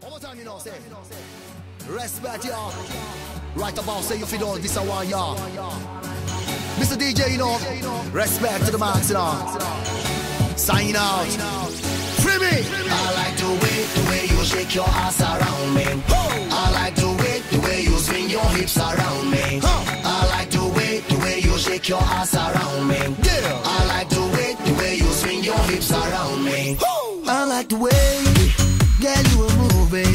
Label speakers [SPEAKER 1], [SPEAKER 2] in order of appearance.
[SPEAKER 1] One more time, you know, say. Respect, y'all. Right about say if you don't, this a one, y'all. Mr. DJ, you know, respect to the max, you know. Sign out. Free me.
[SPEAKER 2] I like the way, the way you shake your ass around me. I like the way, the way you swing your hips around me. I like the way, the way you shake your ass around me. I like the way, the way you swing your hips around me.
[SPEAKER 1] I like the way, girl, you are moving.